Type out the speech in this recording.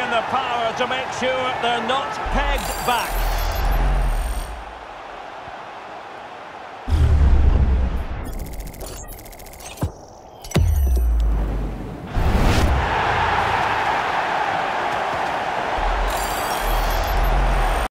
in the power to make sure they're not pegged back.